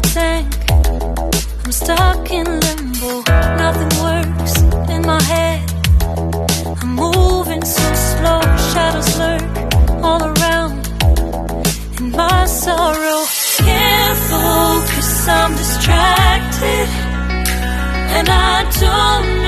tank. I'm stuck in limbo, nothing works in my head. I'm moving so slow, shadows lurk all around. In my sorrow, can't focus, I'm distracted, and I don't know.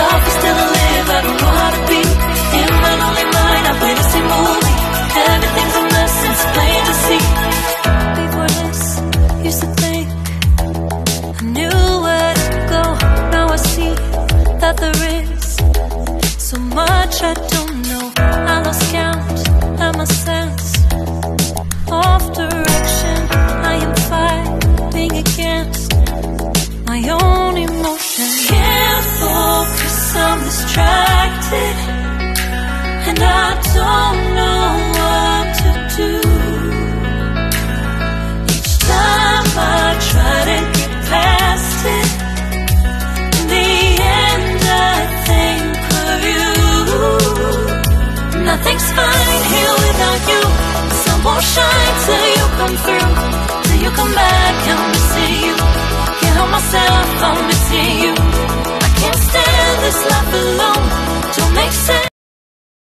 tough is still alive. I don't know how to be. In my lonely mind, I play the same movie. Everything's a mess, it's plain to see. Big words used to think I knew where to go. Now I see that there is so much And I don't know what to do. Each time I try to get past it In the end I think of you. Nothing's fine here without you. The sun won't shine till you come through